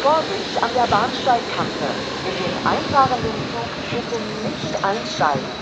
Vorsicht an der Bahnsteigkante. In den einfahrenden Zug bitte nicht einsteigen.